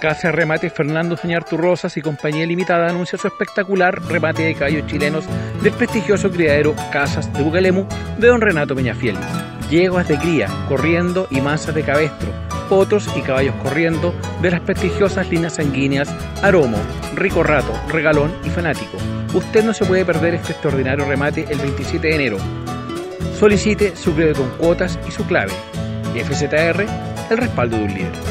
Casa Remate Fernando Soñar Rosas y Compañía Limitada anuncia su espectacular remate de caballos chilenos del prestigioso criadero Casas de Bucalemu de don Renato Peñafiel. Yeguas de cría, corriendo y masas de cabestro, potros y caballos corriendo de las prestigiosas líneas sanguíneas Aromo, Rico Rato, Regalón y Fanático. Usted no se puede perder este extraordinario remate el 27 de enero. Solicite su crédito con cuotas y su clave. FZR, el respaldo de un líder.